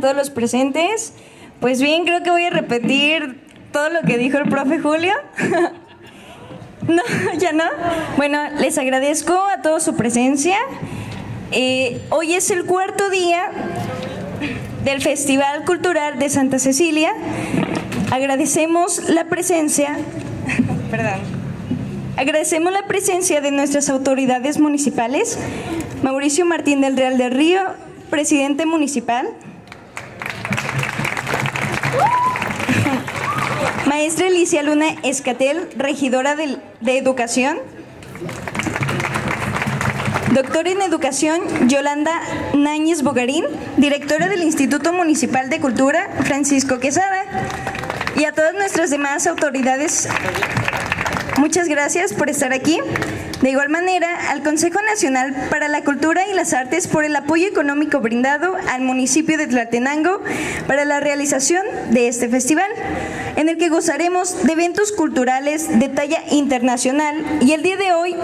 todos los presentes. Pues bien, creo que voy a repetir todo lo que dijo el profe Julio. no, ya no. Bueno, les agradezco a todos su presencia. Eh, hoy es el cuarto día del Festival Cultural de Santa Cecilia. Agradecemos la presencia, perdón, agradecemos la presencia de nuestras autoridades municipales, Mauricio Martín del Real del Río, presidente municipal, maestra Alicia Luna Escatel, regidora de, Educación, Doctor en Educación, Yolanda Náñez Bogarín, directora del Instituto Municipal de Cultura, Francisco Quesada, y a todas nuestras demás autoridades, muchas gracias por estar aquí. De igual manera, al Consejo Nacional para la Cultura y las Artes por el apoyo económico brindado al municipio de Tlatenango para la realización de este festival, en el que gozaremos de eventos culturales de talla internacional y el día de hoy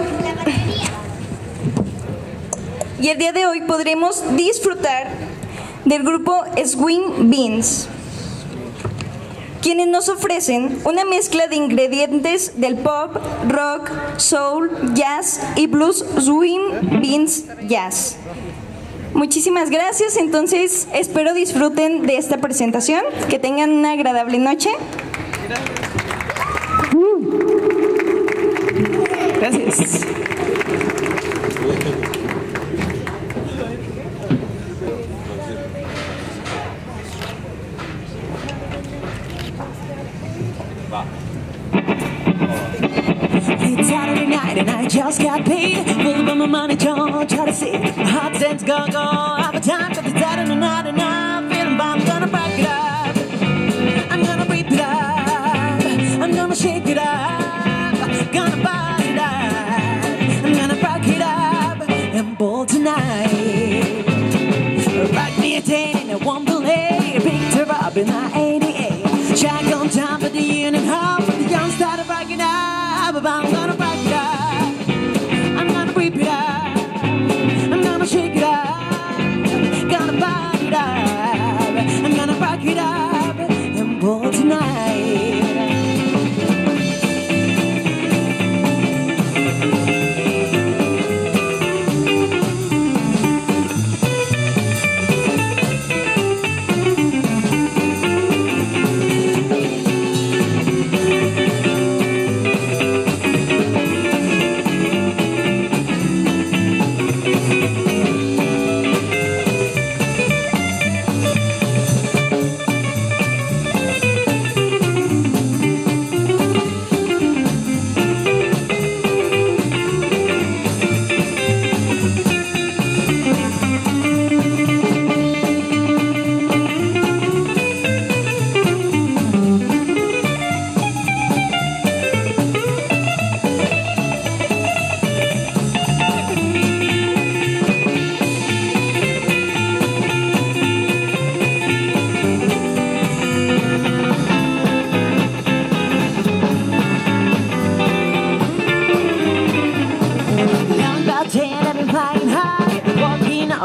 y el día de hoy podremos disfrutar del grupo Swing Beans, quienes nos ofrecen una mezcla de ingredientes del pop, rock, soul, jazz y blues Swing Beans Jazz. Muchísimas gracias, entonces espero disfruten de esta presentación, que tengan una agradable noche. Gracias. try to see it. Hot dance, gone, gone.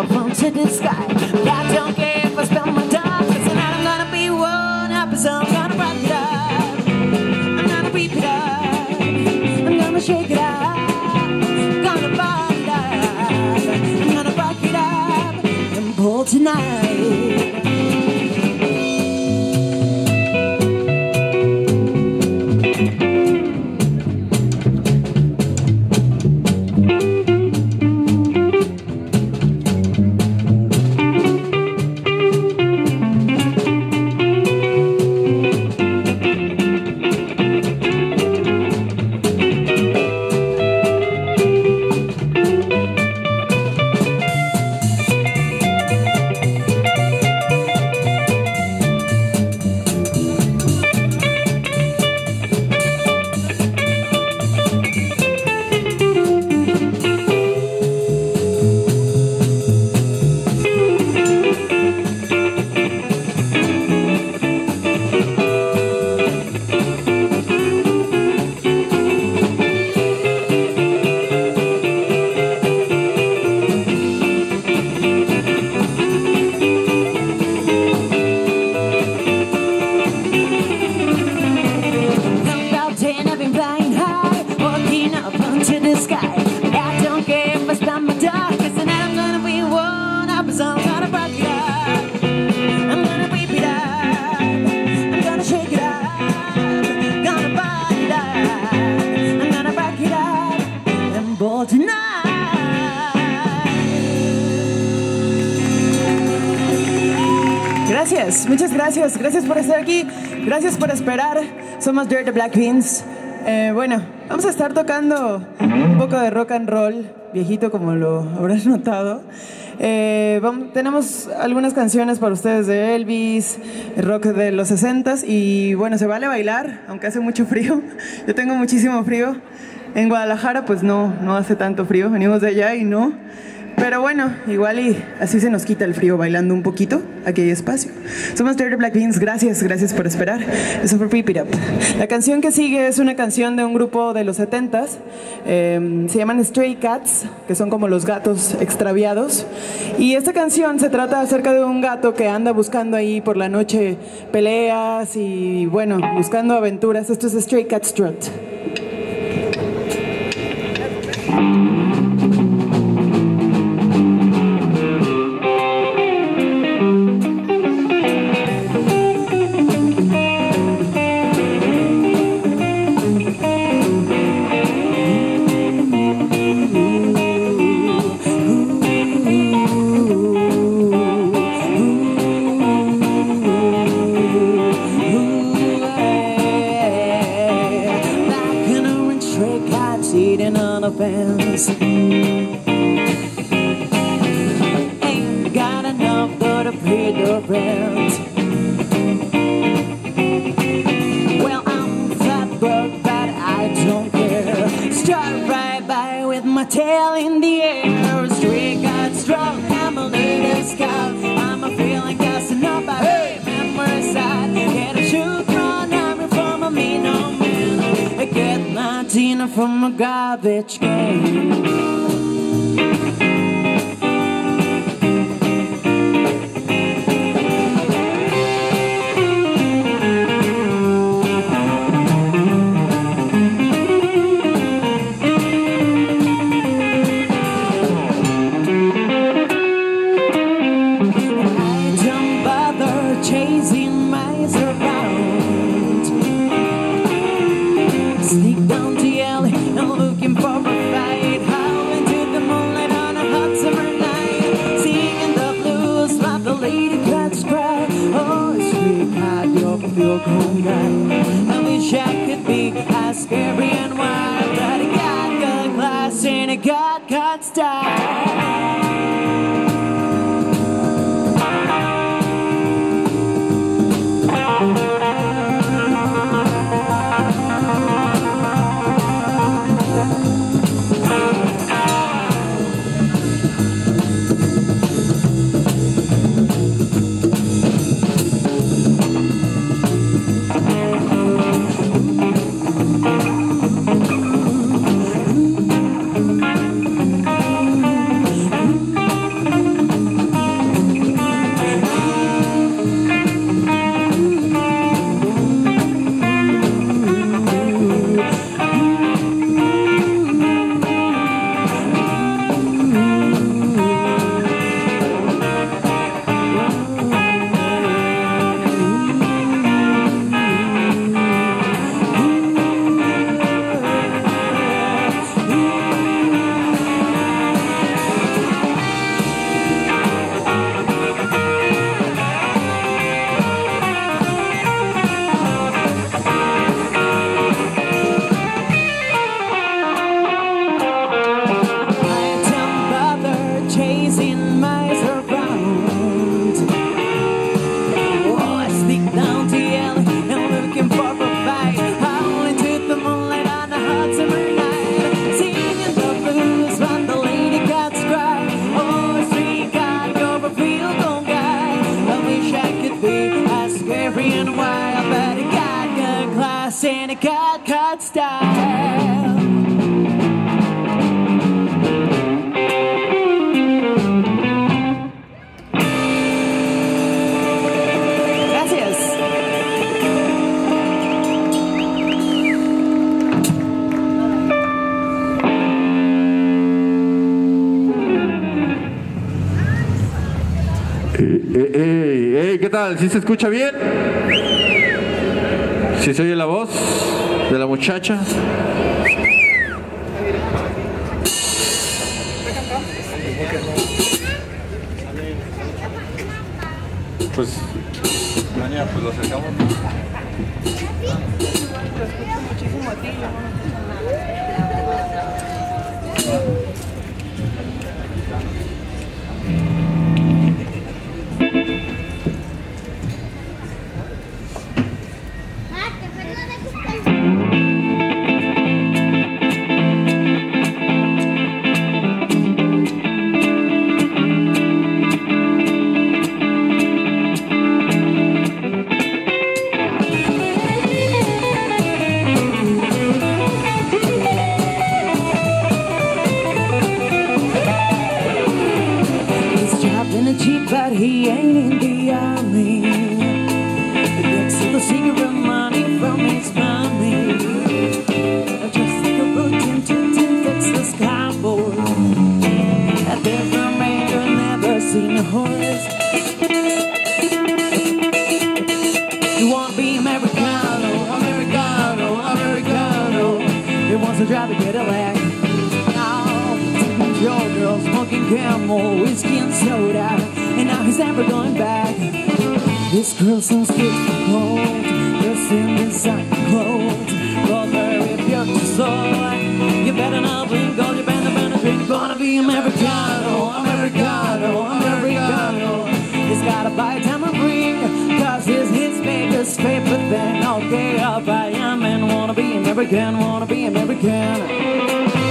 Walking up onto the Muchas gracias. Gracias por estar aquí. Gracias por esperar. Somos Dirt the Black Beans. Eh, bueno, vamos a estar tocando un poco de rock and roll, viejito como lo habrás notado. Eh, tenemos algunas canciones para ustedes de Elvis, rock de los 60s y bueno, se vale bailar, aunque hace mucho frío. Yo tengo muchísimo frío. En Guadalajara pues no, no hace tanto frío, venimos de allá y no. Pero bueno, igual y así se nos quita el frío bailando un poquito. Aquí hay espacio. Somos Dirty Black Beans. Gracias, gracias por esperar. Eso fue Prip It Up. La canción que sigue es una canción de un grupo de los 70s. eh, se llaman Stray Cats, que son como los gatos extraviados. Y esta canción se trata acerca de un gato que anda buscando ahí por la noche peleas y bueno, buscando aventuras. Esto es Stray Cat Strut. Argentina from a garbage can. Tal? ¿Sí se escucha bien? ¿Sí se oye la voz de la muchacha? Pues mañana pues lo. He's To drive a Cadillac. Now, your girl smoking camel, whiskey and soda, and now he's never going back. This girl sounds difficult, dressed in design clothes, but very beautiful. You better not blink, or you better better drink. Gonna be Americano, Americano, Americano. He's gotta buy time and bring, cause his his biggest favorite thing. Okay, I'll buy wanna be American, wanna be American.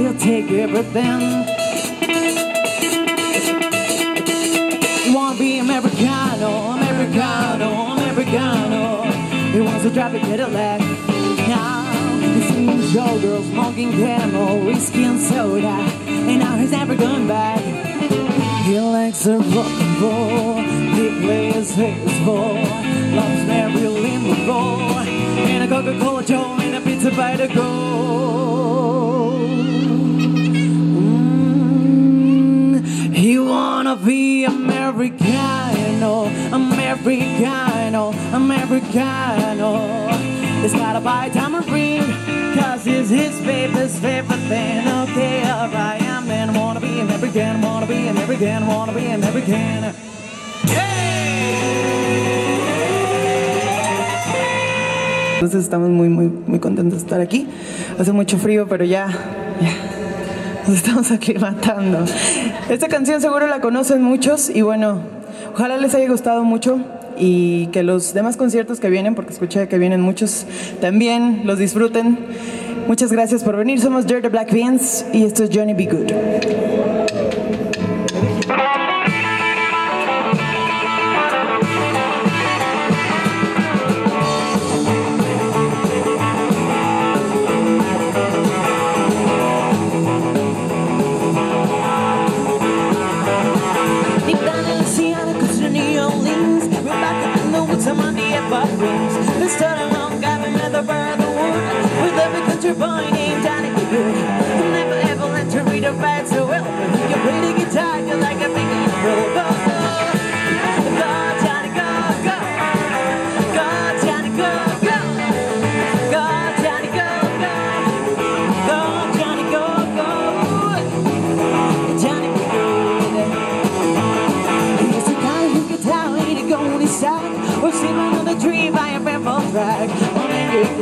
He'll take everything. You wanna be Americano, Americano, Americano. He wants to drive a Cadillac. Now he's seeing showgirls, smoking camel, whiskey and soda. And now he's never going back. He likes a rock and roll. He plays baseball. Loves Marilyn Monroe. And a Coca-Cola Joe and a pizza by the go. Americano, Americano, Americano. He's gotta buy tamarind, cause it's his favorite, favorite thing. Okay, alright, I'm in, wanna be an American, wanna be an American, wanna be an American. Entonces estamos muy, muy, muy contentos de estar aquí. Hace mucho frío, pero ya, ya nos estamos aclimatando. Esta canción seguro la conocen muchos y bueno, ojalá les haya gustado mucho y que los demás conciertos que vienen, porque escuché que vienen muchos, también los disfruten. Muchas gracias por venir. Somos Dirt the Black Beans y esto es Johnny Be Good. boy named Danny Never ever learned to read or write so well.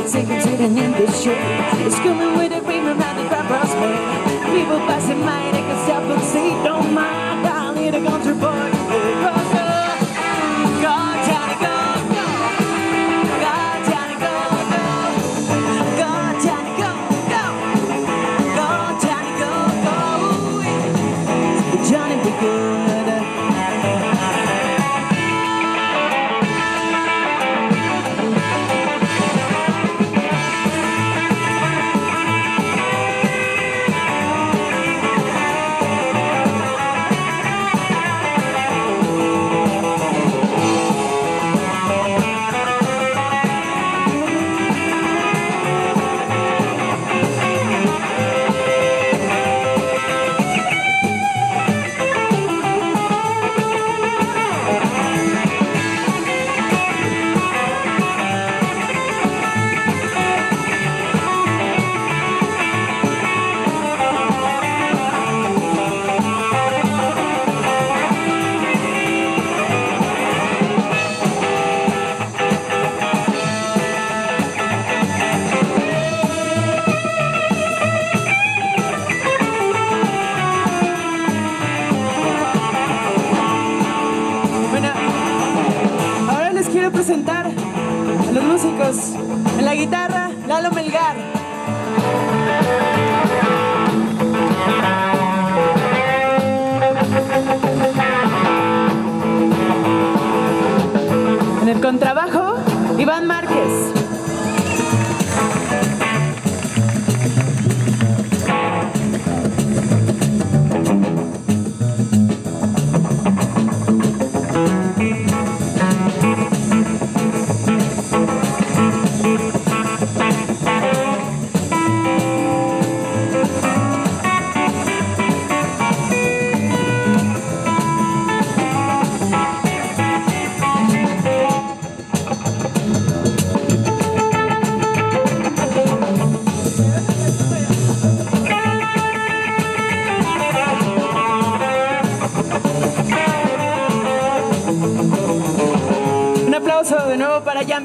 Sinking sitting in the shade. It's coming with a ring around the grandpa's way. People passing by, they can stop and see. Don't mind, I'll need a country boy. Lalo Melgar. En el contrabajo, Iván Márquez.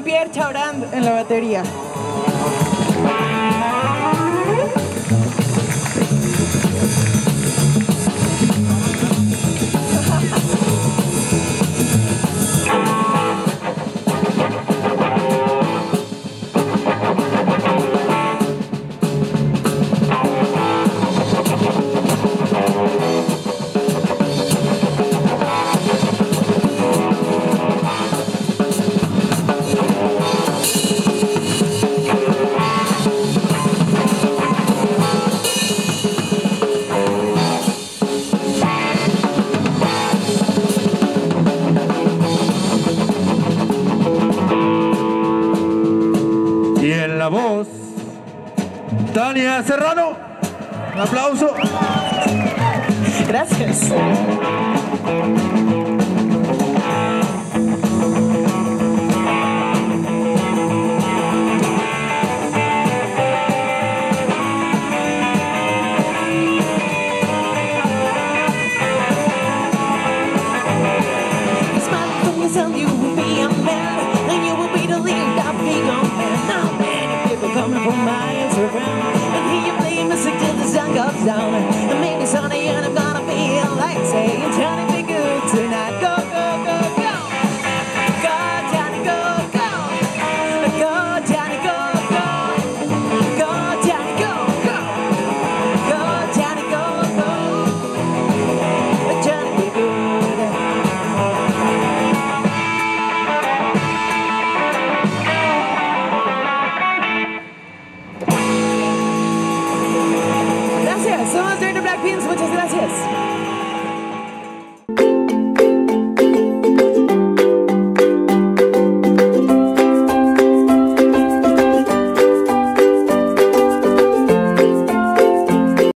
Pierre Chabrand en la batería. aplauso. Gracias.